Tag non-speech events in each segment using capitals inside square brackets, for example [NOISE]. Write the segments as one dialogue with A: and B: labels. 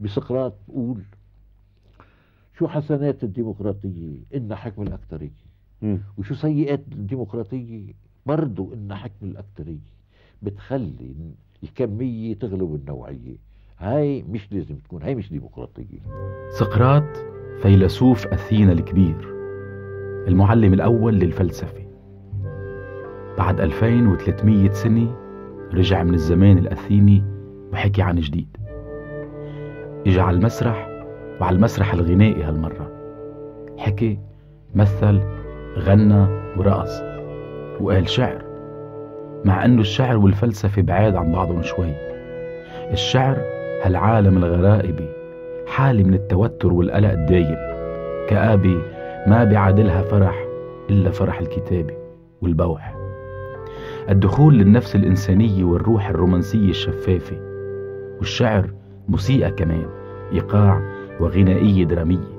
A: بسقراط بقول شو حسنات الديمقراطية؟ إن حكم الأكثرية وشو سيئات الديمقراطية؟ برضو إن حكم الأكثرية بتخلي الكمية تغلب النوعية هاي مش لازم تكون هاي مش ديمقراطية.
B: سقراط فيلسوف أثينا الكبير المعلم الأول للفلسفة. بعد 2300 سنة رجع من الزمان الأثيني وحكي عن جديد. اجى على المسرح وعلى المسرح الغنائي هالمرة. حكي مثل غنى ورقص وقال شعر مع إنه الشعر والفلسفة بعاد عن بعضهم شوي. الشعر هالعالم الغرائبي حالي من التوتر والقلق الدايم. كآبة ما بيعادلها فرح إلا فرح الكتابة والبوح. الدخول للنفس الإنسانية والروح الرومانسية الشفافة. والشعر موسيقى كمان إيقاع وغنائية درامية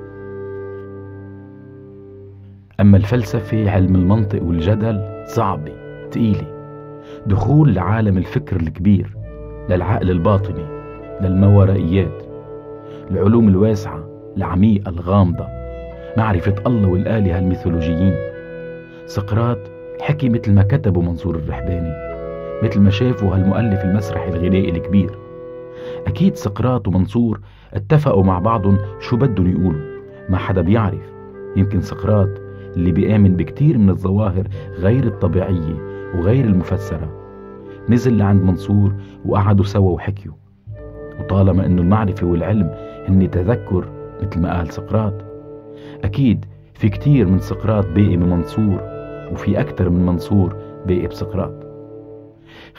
B: أما الفلسفة علم المنطق والجدل؟ صعبة تقيلة. دخول لعالم الفكر الكبير للعقل الباطني للماورائيات العلوم الواسعة العميقة الغامضة. معرفة الله والآلهة الميثولوجيين. سقراط حكي مثل ما كتبه منصور الرحباني مثل ما شافه هالمؤلف المسرحي الغنائي الكبير. أكيد سقراط ومنصور اتفقوا مع بعضهم شو بدهم يقولوا. ما حدا بيعرف. يمكن سقراط اللي بيآمن بكتير من الظواهر غير الطبيعية وغير المفسرة. نزل لعند منصور وقعدوا سوا وحكيوا. وطالما إنه المعرفة والعلم هن تذكر مثل ما قال سقراط. أكيد في كتير من سقراط باقي من منصور وفي أكتر من منصور باقي بسقراط.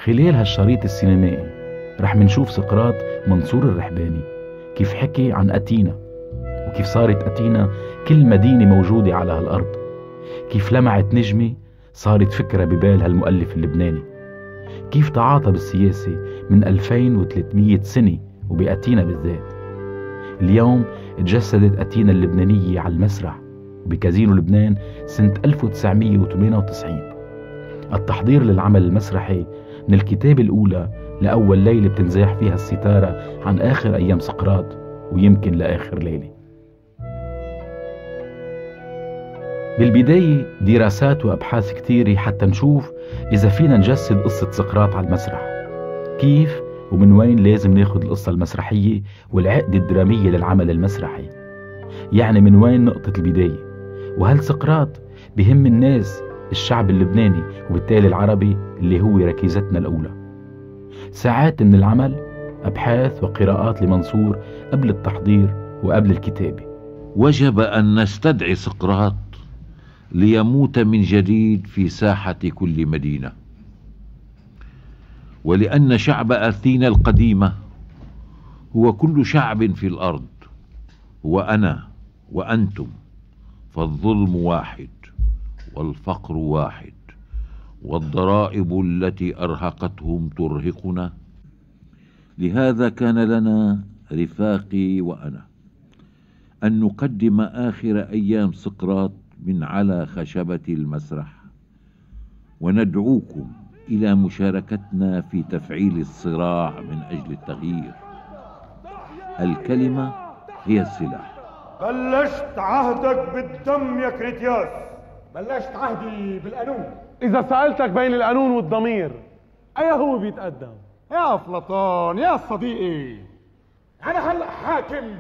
B: خلال هالشريط السينمائي رح منشوف سقراط منصور الرحباني. كيف حكي عن أتينا؟ وكيف صارت أتينا كل مدينة موجودة على هالأرض. كيف لمعت نجمة صارت فكرة ببال هالمؤلف اللبناني. كيف تعاطى بالسياسة من 2300 سنة وبأتينا بالذات. اليوم تجسدت أتينا اللبنانية على المسرح بكازينو لبنان سنة 1998 التحضير للعمل المسرحي من الكتابة الأولى لأول ليلة بتنزاح فيها الستارة عن آخر أيام سقراط ويمكن لآخر ليلة. بالبداية دراسات وأبحاث كتيرة حتى نشوف إذا فينا نجسد قصة سقراط على المسرح. كيف ومن وين لازم ناخد القصة المسرحية والعقد الدرامية للعمل المسرحي؟ يعني من وين نقطة البداية؟ وهل سقراط بهم الناس الشعب اللبناني وبالتالي العربي اللي هو ركيزتنا الأولى؟ ساعات من العمل أبحاث وقراءات لمنصور قبل التحضير وقبل الكتابة.
A: وجب أن نستدعي سقراط ليموت من جديد في ساحة كل مدينة. ولأن شعب أثينا القديمة هو كل شعب في الأرض هو أنا وأنتم فالظلم واحد والفقر واحد. والضرائب التي أرهقتهم ترهقنا. لهذا كان لنا رفاقي وأنا أن نقدم آخر أيام سقراط من على خشبة المسرح وندعوكم إلى مشاركتنا في تفعيل الصراع من أجل التغيير. الكلمة هي السلاح.
C: بلشت عهدك بالدم يا كريتياس. بلشت عهدي بالقانون
D: إذا سألتك بين القانون والضمير أي هو بيتقدم؟
C: يا أفلاطون يا صديقي. أنا هلأ حاكم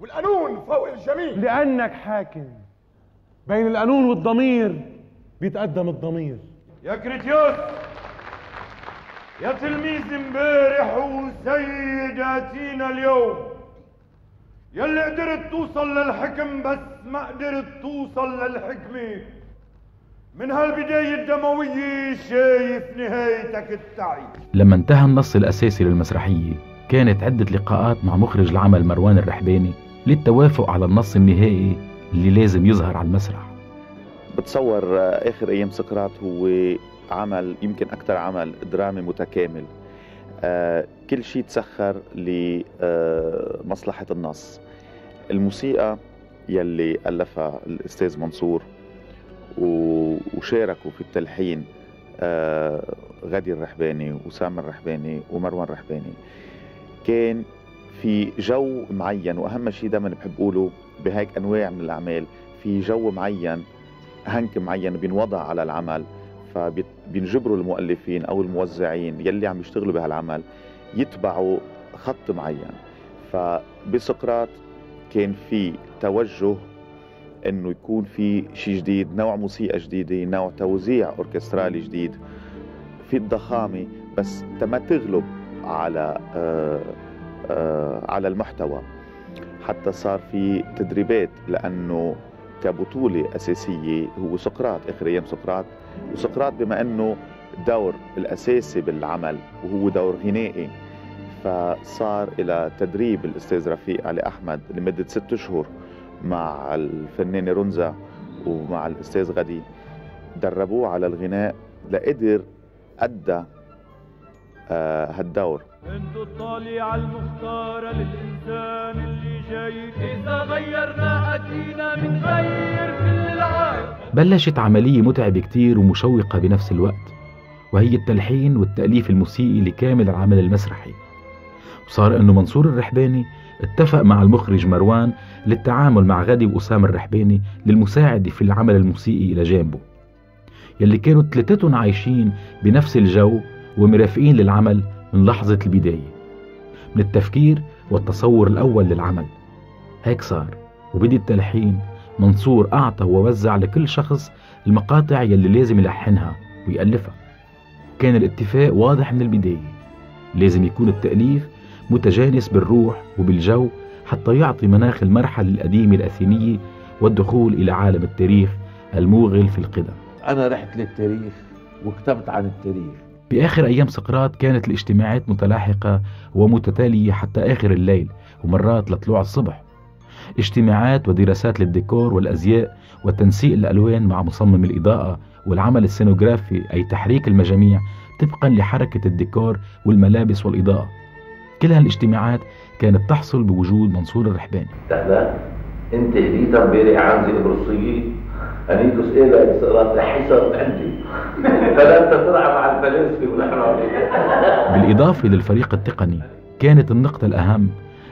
C: والقانون فوق الجميع.
D: لأنك حاكم. بين القانون والضمير بيتقدم الضمير.
C: يا كريتيوس يا تلميذ امبارح وسيداتينا اليوم. يلي قدرت توصل للحكم بس ما قدرت توصل للحكمة. من هالبداية الدموية شايف نهايتك التعي.
B: لما انتهى النص الأساسي للمسرحية كانت عدة لقاءات مع مخرج العمل مروان الرحباني للتوافق على النص النهائي اللي لازم يظهر على المسرح.
E: بتصور آخر أيام سقراط هو عمل يمكن أكثر عمل درامي متكامل. آه كل شيء تسخر لمصلحة النص. الموسيقى يلي ألفها الأستاذ منصور. وشاركوا في التلحين آه غادي الرحباني وسام الرحباني ومروان الرحباني. كان في جو معين وأهم شيء دائما بحب أقوله بهيك أنواع من الأعمال في جو معين هنك معين بينوضع على العمل فبينجبروا المؤلفين أو الموزعين يلي عم يشتغلوا بهالعمل يتبعوا خط معين. فبسقراط كان في توجه إنه يكون في شيء جديد نوع موسيقى جديدة نوع توزيع أوركسترالي جديد. في الضخامة بس تما تغلب على آآ آآ على المحتوى. حتى صار في تدريبات لأنه كبطولة أساسية هو سقراط اخر أيام سقراط. وسقراط بما إنه الدور الأساسي بالعمل وهو دور غنائي. فصار إلى تدريب الأستاذ رفيق علي أحمد لمدة ست اشهر مع الفنانه رنزا ومع الأستاذ غدي دربوه على الغناء لقدر أدى آه هالدور.
F: أنت الطالع المختار للإنسان اللي جاي. إذا غيرنا أتينا من غير كل العالم.
B: بلشت عملية متعبة كتير ومشوقة بنفس الوقت وهي التلحين والتأليف الموسيقي لكامل العمل المسرحي. وصار إنه منصور الرحباني اتفق مع المخرج مروان للتعامل مع غدي وأسامة الرحباني للمساعدة في العمل الموسيقي إلى جانبه. يلي كانوا ثلاثتهم عايشين بنفس الجو ومرافقين للعمل من لحظة البداية. من التفكير والتصور الأول للعمل. هيك صار وبدي التلحين منصور أعطى ووزع لكل شخص المقاطع يلي لازم يلحنها ويألفها. كان الاتفاق واضح من البداية. لازم يكون التأليف متجانس بالروح وبالجو حتى يعطي مناخ المرحلة القديمة الأثينية والدخول إلى عالم التاريخ الموغل في القدم.
A: أنا رحت للتاريخ وكتبت عن التاريخ.
B: بآخر أيام سقراط كانت الاجتماعات متلاحقة ومتتالية حتى آخر الليل ومرات لطلوع الصبح. اجتماعات ودراسات للديكور والأزياء وتنسيق الألوان مع مصمم الإضاءة والعمل السينوغرافي أي تحريك المجاميع طبقا لحركة الديكور والملابس والإضاءة. كل هالاجتماعات كانت تحصل بوجود منصور الرحباني.
G: لا انت هديت امبارح عن قبرصية انيتو سئلة سقراط رح صارت عندي. فلن تترعى مع الفلاسفة والاحرار
B: بالإضافة للفريق التقني كانت النقطة الأهم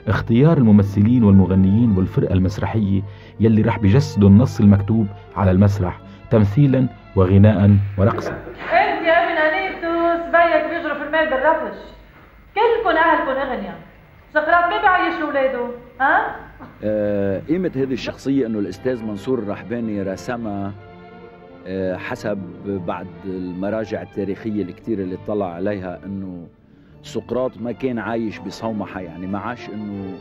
B: اختيار الممثلين والمغنيين والفرقة المسرحية يلي رح بيجسدوا النص المكتوب على المسرح تمثيلا وغناء ورقصا.
H: انت يا ابن انيتوس بيك بيجروا في المال بالرفش. كلكم اهلكم اغنياء سقراط ما بيعيش اولاده ها؟
I: آه، قيمة هذه الشخصية إنه الأستاذ منصور الرحباني رسمها آه، حسب بعض المراجع التاريخية الكتير اللي اطلع عليها إنه سقراط ما كان عايش بصومحة. يعني ما عاش إنه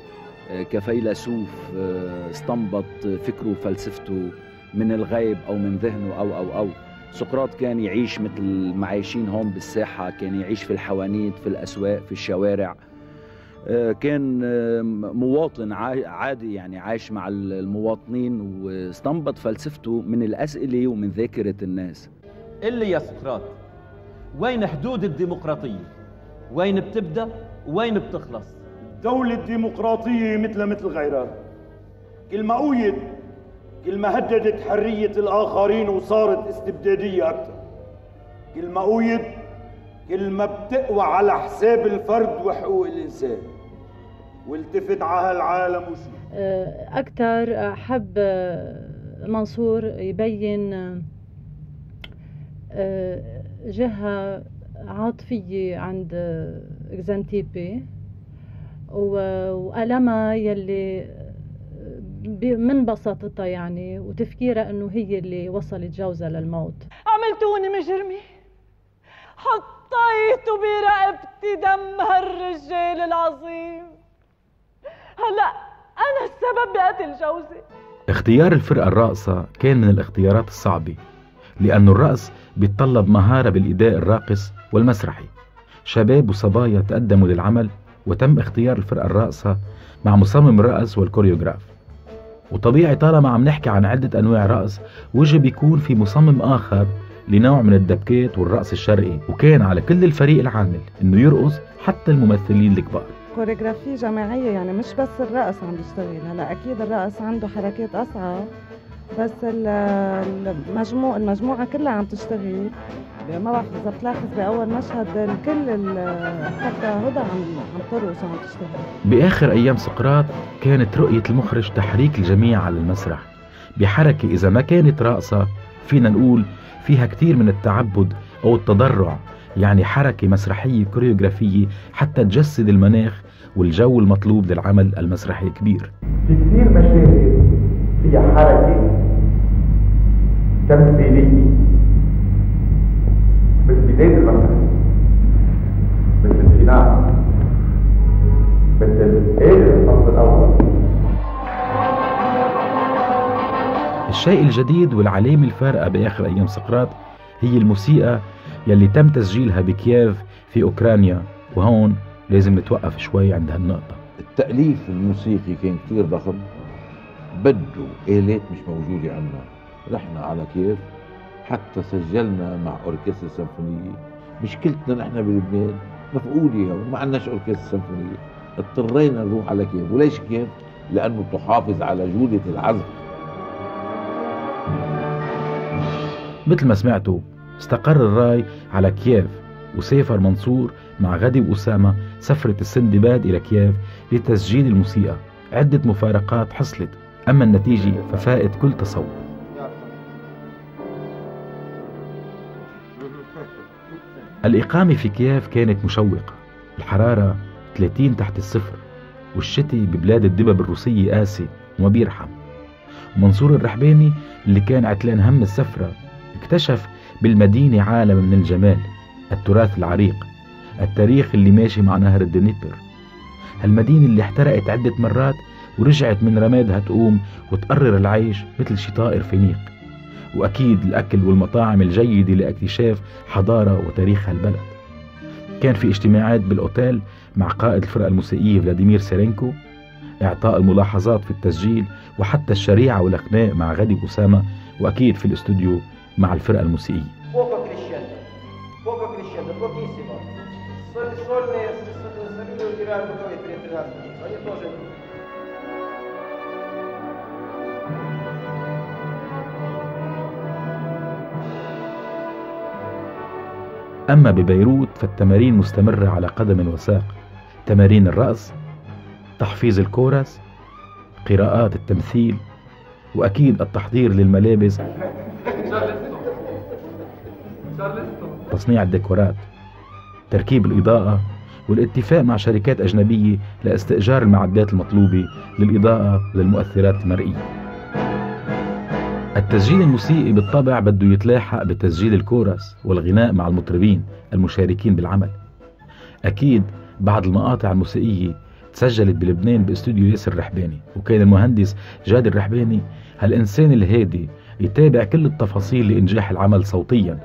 I: آه، كفيلسوف آه، استنبط فكره وفلسفته من الغيب أو من ذهنه أو أو أو. سقراط كان يعيش مثل ما عايشين هون بالساحة كان يعيش في الحوانيت في الأسواق في الشوارع آه، كان مواطن عا- عادي يعني عايش مع المواطنين واستنبط فلسفته من الأسئلة ومن ذاكرة الناس
J: قل لي يا سقراط وين حدود الديمقراطية؟ وين بتبدأ وين بتخلص؟
C: الدولة الديمقراطية مثل مثل غيرها كل ما قويت كل ما هددت حرية الآخرين وصارت استبدادية أكثر كل ما قويت كل ما بتقوى على حساب الفرد وحقوق الإنسان. والتفت على هالعالم وشوف
K: أكثر حب منصور يبين آه، جهة عاطفية عند اكزانتيبي و- وألمها يلي من بساطتها يعني وتفكيرها إنه هي اللي وصلت جوزها للموت.
H: عملتوني مجرمي حطيتوا برقبتي دم هالرجال العظيم. هلا أنا السبب بقتل جوزي.
B: اختيار الفرقة الراقصة كان من الاختيارات الصعبة لأن الرقص بيتطلب مهارة بالإداء الراقص والمسرحي. شباب وصبايا تقدموا للعمل وتم اختيار الفرقة الراقصة مع مصمم الرقص والكوريوغراف. وطبيعي طالما عم نحكي عن عدة أنواع رقص وجب يكون في مصمم آخر لنوع من الدبكات والرقص الشرقي وكان على كل الفريق العامل إنه يرقص حتى الممثلين الكبار.
L: كوريغرافي جماعية يعني مش بس الرقص عم بيشتغل هلا أكيد الرقص عنده حركات أصعب بس المجموع المجموعة كلها عم تشتغل. ما بعرف إذا بتلاحظ بأول مشهد الكل حتى هدى عم عم ترقص وعم تشتغل
B: بآخر أيام سقراط كانت رؤية المخرج تحريك الجميع على المسرح. بحركة إذا ما كانت راقصة فينا نقول فيها كتير من التعبد أو التضرع يعني حركة مسرحية كوريوغرافية حتى تجسد المناخ والجو المطلوب للعمل المسرحي الكبير.
M: في كثير مشاهد فيها حركة تمثيلية. بداية المسرح مثل الفينال مثل آخر الفصل الأول
B: الشيء الجديد والعلامة الفارقة بآخر أيام سقراط هي الموسيقى يلي تم تسجيلها بكييف في أوكرانيا وهون لازم نتوقف شوي عند هالنقطة.
A: التأليف الموسيقي كان كتير ضخم. بده آلات مش موجودة عندنا. رحنا على كيف حتى سجلنا مع أوركسترا سيمفونية. مشكلتنا نحن بلبنان مفقودة وما عندناش أوركسترا سيمفونية. اضطرينا نروح على كيف؟ وليش كيف؟ لأنه تحافظ على جودة العزف.
B: مثل ما سمعتوا استقر الراي على كييف وسافر منصور مع غدي وأسامة سفرة السندباد إلى كييف لتسجيل الموسيقى. عدة مفارقات حصلت أما النتيجة ففائت كل تصور الإقامة في كييف كانت مشوقة. الحرارة 30 تحت الصفر والشتي ببلاد الدبب الروسية قاسي وما بيرحم منصور الرحباني اللي كان عتلان هم السفرة اكتشف بالمدينة عالم من الجمال التراث العريق التاريخ اللي ماشي مع نهر الدنيبر هالمدينة اللي احترقت عدة مرات ورجعت من رمادها تقوم وتقرر العيش مثل شي طائر فينيق وأكيد الأكل والمطاعم الجيدة لاكتشاف حضارة وتاريخ هالبلد كان في اجتماعات بالأوتيل مع قائد الفرقة الموسيقية فلاديمير سيرينكو إعطاء الملاحظات في التسجيل وحتى الشريعة والأخناق مع غدي أسامة وأكيد في الاستوديو مع الفرقة الموسيقية أما ببيروت فالتمارين مستمرة على قدم وساق. تمارين الرأس تحفيظ الكورس قراءات التمثيل وأكيد التحضير للملابس. تصنيع الديكورات تركيب الإضاءة والاتفاق مع شركات أجنبية لإستئجار المعدات المطلوبة للإضاءة للمؤثرات المرئية. التسجيل الموسيقي بالطبع بده يتلاحق بتسجيل الكورس والغناء مع المطربين المشاركين بالعمل. أكيد بعض المقاطع الموسيقية تسجلت بلبنان باستوديو ياسر الرحباني وكان المهندس جاد الرحباني هالإنسان الهادي يتابع كل التفاصيل لإنجاح العمل صوتيا.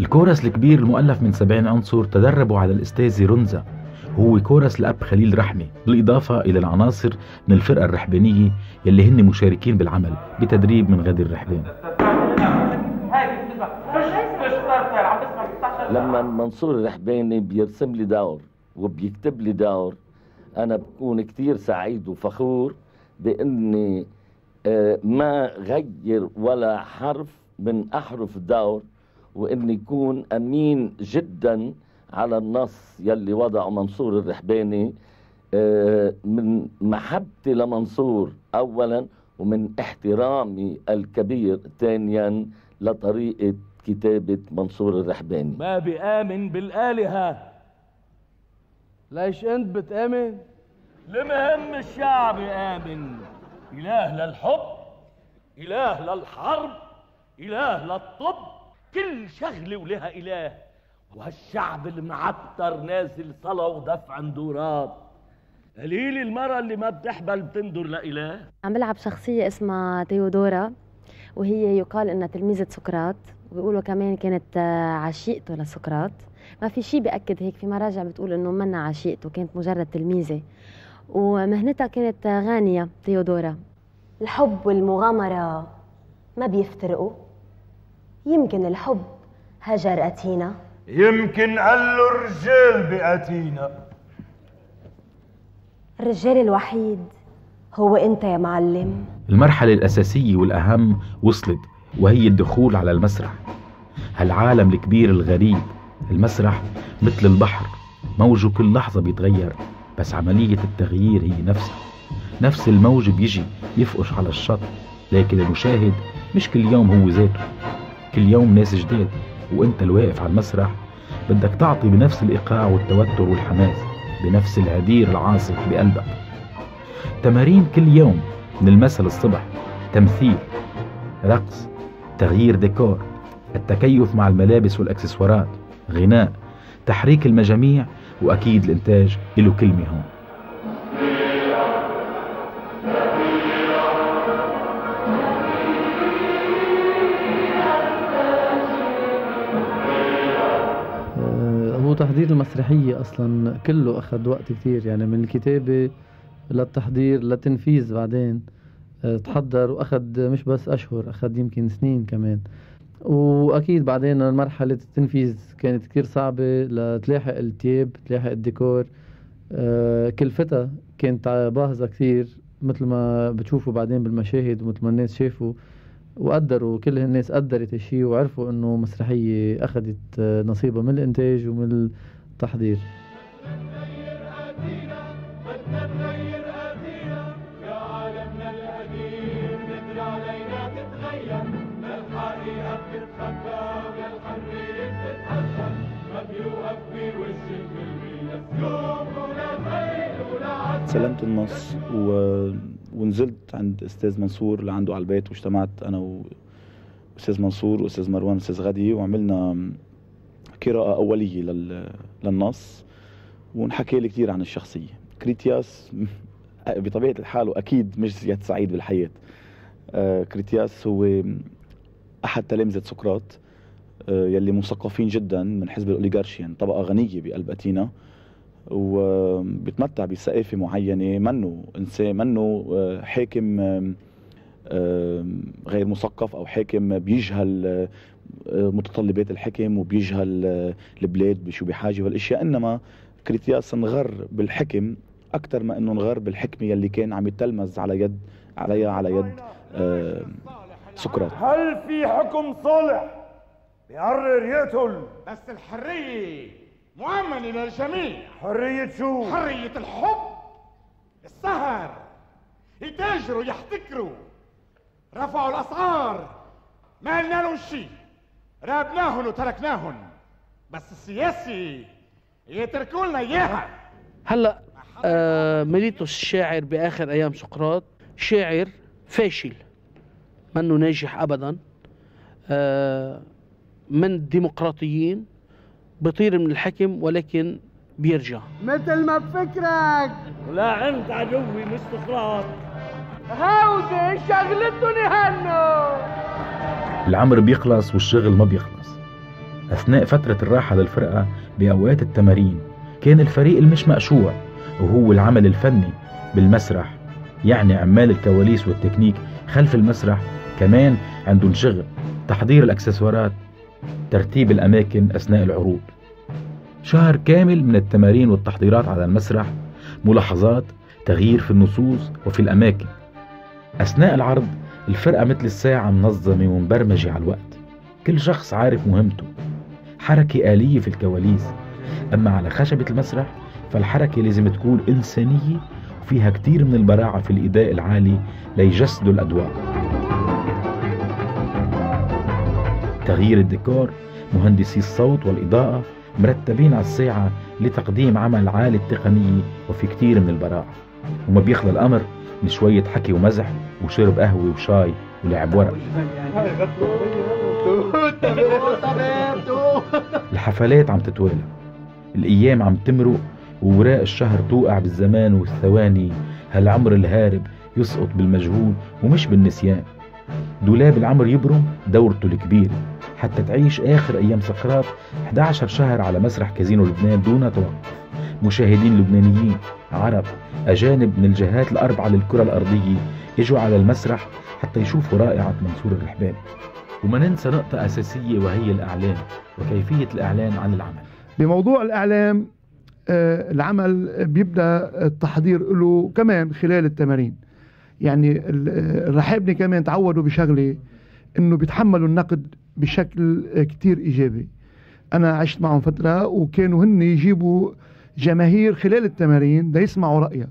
B: الكورس الكبير المؤلف من 70 عنصر تدربوا على الأستاذة رنزة هو كورس الأب خليل رحمة بالإضافة إلى العناصر من الفرقة الرحبانية يلي هن مشاركين بالعمل بتدريب من غادي الرحبان.
G: لما منصور الرحباني بيرسم لي دور وبيكتب لي دور أنا بكون كتير سعيد وفخور بإني آه، ما غير ولا حرف من أحرف الدور وإني يكون أمين جداً على النص يلي وضعه منصور الرحباني آه، من محبتي لمنصور اولا ومن احترامي الكبير ثانيا لطريقة كتابة منصور الرحباني.
N: ما بآمن بالآلهة. ليش أنت بتآمن؟ المهم الشعب يآمن إله للحب إله للحرب إله للطب. كل شغلة ولها إله. وهالشعب المعتر نازل صلاة ودفع ندورات قليل المرة اللي ما بتحبل بتندر لإله
O: عم بلعب شخصية اسمها تيودورا وهي يقال إنها تلميذة سقراط وبيقولوا كمان كانت عشيقته لسقراط. ما في شيء بأكد هيك في مراجع بتقول إنه منا عشيقته كانت مجرد تلميذة. ومهنتها كانت غانية تيودورا. الحب والمغامرة ما بيفترقوا. يمكن الحب هجر أتينا.
C: يمكن قال له الرجال بأتينا.
O: الرجال الوحيد
P: هو أنت يا معلم.
B: المرحلة الأساسية والأهم وصلت وهي الدخول على المسرح. هالعالم الكبير الغريب المسرح مثل البحر موجه كل لحظة بيتغير بس عملية التغيير هي نفسها. نفس الموج بيجي يفقش على الشط لكن المشاهد مش كل يوم هو ذاته. كل يوم ناس جداد وانت الواقف على المسرح بدك تعطي بنفس الإيقاع والتوتر والحماس بنفس الهدير العاصف بقلبك. تمارين كل يوم من المساء للصبح تمثيل رقص تغيير ديكور التكيف مع الملابس والأكسسوارات غناء تحريك المجاميع وأكيد الإنتاج له كلمة هون.
Q: آه، هو تحضير المسرحية أصلا كله أخذ وقت كثير يعني من الكتابة للتحضير للتنفيذ بعدين آه، تحضر وأخذ مش بس أشهر أخذ يمكن سنين كمان. وأكيد بعدين مرحلة التنفيذ كانت كثير صعبة لتلاحق التياب تلاحق الديكور آه، كلفتها كانت باهظة كثير مثل ما بتشوفوا بعدين بالمشاهد ومثل ما الناس شافوا. وقدروا كل الناس قدرت الشيء وعرفوا إنه مسرحية أخذت نصيبها من الإنتاج ومن التحضير.
R: سلمت النص و... ونزلت عند أستاذ منصور اللي عنده على البيت واجتمعت أنا واستاذ منصور وأستاذ مروان وأستاذ غدي وعملنا قراءة أولية لل... للنص ونحكي لي كثير عن الشخصية. كريتياس [LAUGHS] بطبيعة الحال وأكيد مش زياد سعيد بالحياة. آه كريتياس هو أحد تلامذة سقراط آه يلي مثقفين جدا من حزب الأوليغارشيان طبقة غنية بقلب أتينا. وبيتمتع بثقافة معينة منه إنسان منه آه، حاكم غير مثقف أو حاكم بيجهل آه، متطلبات الحكم وبيجهل آه، البلاد بشو بحاجة والأشياء إنما كريتياس انغر بالحكم أكثر ما إنه انغر بالحكمة يلي كان عم يتلمذ على يد عليها على يد سقراط.
C: هل في حكم صالح؟ بيقرر يقتل.
S: بس الحرية مؤمنة للجميع
C: حرية شو؟
S: حرية الحب السهر. يتاجروا يحتكروا. رفعوا الأسعار. ما قلنا لهم شيء. رابناهم وتركناهم بس السياسي يتركوا لنا إياها.
T: هلا آه ميليتوس الشاعر بآخر أيام سقراط. شاعر فاشل. منه ناجح ابدا. آه من الديمقراطيين. بطير من الحكم ولكن بيرجع.
U: مثل ما بفكرك.
N: لا عند عدوي مش سقراط
U: هودي شغلتهم يهنوا
B: العمر بيخلص والشغل ما بيخلص. أثناء فترة الراحة للفرقة بأوقات التمارين كان الفريق المش مقشوع وهو العمل الفني بالمسرح. يعني عمال الكواليس والتكنيك خلف المسرح كمان عندهم شغل تحضير الأكسسوارات ترتيب الأماكن أثناء العروض. شهر كامل من التمارين والتحضيرات على المسرح ملاحظات تغيير في النصوص وفي الأماكن. أثناء العرض الفرقة مثل الساعة منظمة ومبرمجة على الوقت. كل شخص عارف مهمته. حركة آلية في الكواليس. أما على خشبة المسرح فالحركة لازم تكون إنسانية وفيها كتير من البراعة في الإداء العالي ليجسدوا الأدوار تغيير الديكور مهندسي الصوت والإضاءة مرتبين على الساعة لتقديم عمل عالي التقنية وفي كتير من البراعة وما بيخلى الأمر من شوية حكي ومزح وشرب قهوة وشاي ولعب ورق. الحفلات عم تتوالى الأيام عم تمرق ووراق الشهر توقع بالزمان والثواني. هالعمر الهارب يسقط بالمجهول ومش بالنسيان. دولاب العمر يبرم دورته الكبيرة حتى تعيش آخر أيام سقراط 11 شهر على مسرح كازينو لبنان دون توقف مشاهدين لبنانيين عرب أجانب من الجهات الأربعة للكرة الأرضية يجوا على المسرح حتى يشوفوا رائعة منصور الرحباني. وما ننسى نقطة أساسية وهي الإعلان وكيفية الإعلان عن العمل.
V: بموضوع الإعلام آه، العمل بيبدأ التحضير له كمان خلال التمارين. يعني الرحابني كمان تعودوا بشغلة إنه بيتحملوا النقد بشكل كتير إيجابي. أنا عشت معهم فترة وكانوا هن يجيبوا جماهير خلال التمارين ليسمعوا رايها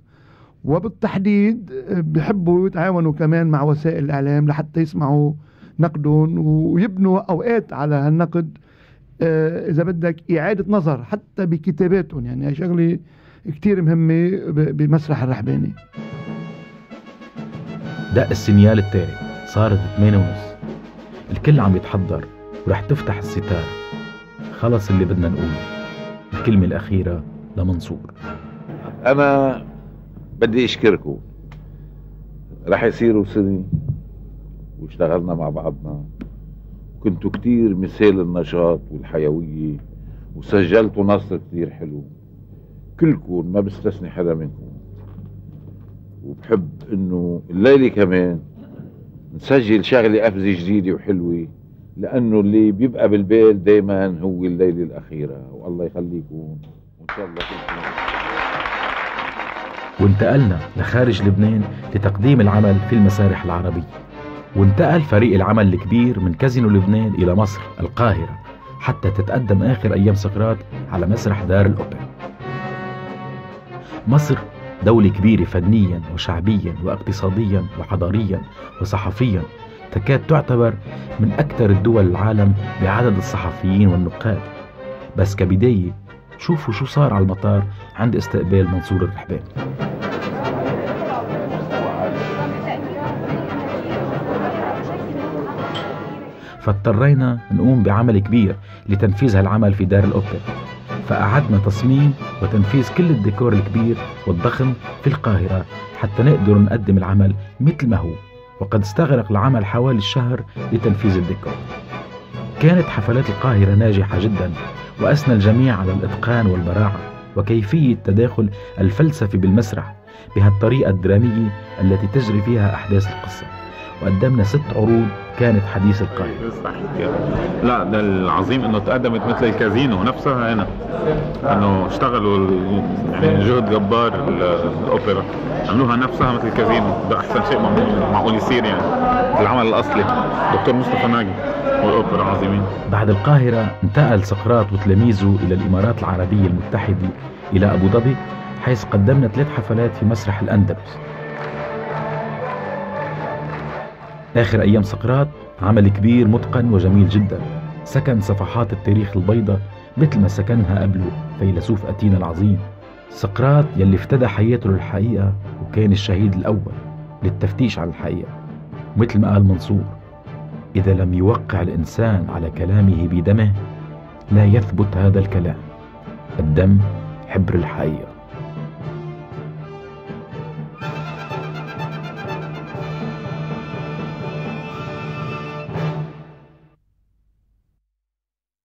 V: وبالتحديد بحبوا يتعاونوا كمان مع وسائل الإعلام لحتى يسمعوا نقدهم ويبنوا أوقات على هالنقد آه، إذا بدك إعادة نظر حتى بكتاباتهم. يعني هي شغلة كثير مهمة بمسرح الرحباني.
B: دق السنيال التالي. صارت 8 ونص. الكل عم يتحضر ورح تفتح الستار. خلص اللي بدنا نقوله. الكلمة الأخيرة لمنصور.
W: أنا بدي أشكركم. رح يصيروا سنة واشتغلنا مع بعضنا. كنتوا كتير مثال النشاط والحيوية وسجلتوا نصر كتير حلو. كلكم ما بستثني حدا منكم. وبحب إنه الليلة كمان نسجل شغلة قفزة جديدة وحلوة لأنه اللي بيبقى بالبال دايما هو الليلة الأخيرة والله يخليكم وإن شاء الله
B: وانتقلنا لخارج لبنان لتقديم العمل في المسارح العربية. وانتقل فريق العمل الكبير من كازينو لبنان إلى مصر القاهرة حتى تتقدم آخر أيام سقراط على مسرح دار الأوبرا مصر دولة كبيرة فنيا وشعبيا واقتصاديا وحضاريا وصحفيا تكاد تعتبر من أكثر الدول العالم بعدد الصحفيين والنقاد. بس كبداية شوفوا شو صار على المطار عند استقبال منصور الرحباني فاضطرينا نقوم بعمل كبير لتنفيذ هالعمل في دار الأوبرا. فأعدنا تصميم وتنفيذ كل الديكور الكبير والضخم في القاهرة حتى نقدر نقدم العمل مثل ما هو. وقد استغرق العمل حوالي الشهر لتنفيذ الديكور. كانت حفلات القاهرة ناجحة جدا وأثنى الجميع على الإتقان والبراعة وكيفية تداخل الفلسفة بالمسرح بهالطريقة الدرامية التي تجري فيها أحداث القصة. وقدمنا ست عروض كانت حديث القاهرة
X: لا ده العظيم إنه تقدمت مثل الكازينو نفسها هنا. إنه اشتغلوا يعني جهد جبار الأوبرا. عملوها نفسها مثل الكازينو. ده أحسن شيء معقول يصير يعني. العمل الأصلي. دكتور مصطفى ناجي والأوبرا عظيمين.
B: بعد القاهرة انتقل سقراط وتلاميذه إلى الإمارات العربية المتحدة إلى أبو ظبي حيث قدمنا ثلاث حفلات في مسرح الأندلس. آخر أيام سقراط عمل كبير متقن وجميل جدا. سكن صفحات التاريخ البيضاء مثل ما سكنها قبله فيلسوف أتينا العظيم. سقراط يلي افتدى حياته للحقيقة وكان الشهيد الأول للتفتيش على الحقيقة مثل ما قال منصور إذا لم يوقع الإنسان على كلامه بدمه لا يثبت هذا الكلام. الدم حبر الحقيقة.